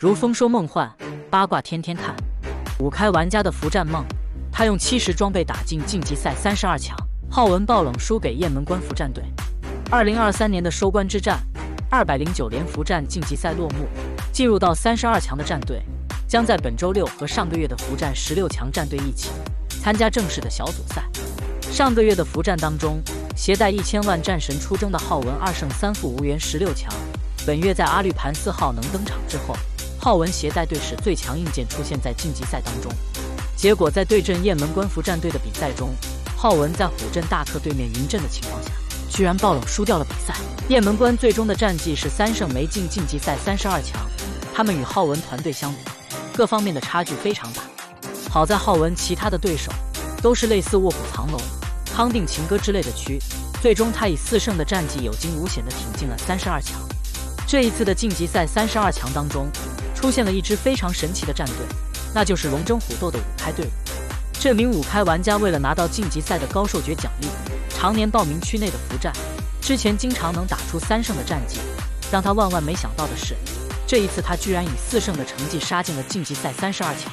如风说梦幻，八卦天天看。五开玩家的服战梦，他用七十装备打进晋级赛三十二强，浩文爆冷输给雁门关服战队。二零二三年的收官之战，二百零九连服战晋级赛落幕，进入到三十二强的战队，将在本周六和上个月的服战十六强战队一起参加正式的小组赛。上个月的服战当中，携带一千万战神出征的浩文二胜三负无缘十六强。本月在阿绿盘四号能登场之后，浩文携带队史最强硬件出现在晋级赛当中。结果在对阵雁门关服战队的比赛中，浩文在虎阵大客对面云阵的情况下，居然爆冷输掉了比赛。雁门关最终的战绩是三胜没进晋级赛三十二强。他们与浩文团队相比，各方面的差距非常大。好在浩文其他的对手都是类似卧虎藏龙。康定情歌之类的区，最终他以四胜的战绩有惊无险的挺进了三十二强。这一次的晋级赛三十二强当中，出现了一支非常神奇的战队，那就是龙争虎斗的五开队伍。这名五开玩家为了拿到晋级赛的高受爵奖励，常年报名区内的服战，之前经常能打出三胜的战绩。让他万万没想到的是，这一次他居然以四胜的成绩杀进了晋级赛三十二强。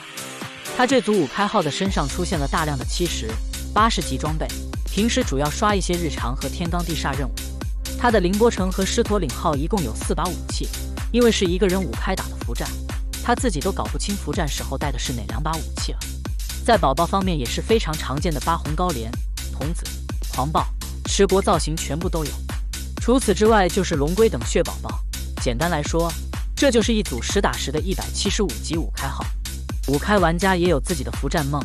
他这组五开号的身上出现了大量的七十八十级装备。平时主要刷一些日常和天罡地煞任务。他的凌波城和狮驼岭号一共有四把武器，因为是一个人五开打的服战，他自己都搞不清服战时候带的是哪两把武器了。在宝宝方面也是非常常见的八红高连、童子、狂暴、持国造型全部都有。除此之外就是龙龟等血宝宝。简单来说，这就是一组实打实的一百七十五级五开号。五开玩家也有自己的服战梦。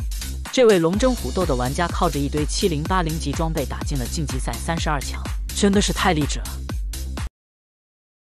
这位龙争虎斗的玩家靠着一堆七零八零级装备打进了晋级赛三十二强，真的是太励志了。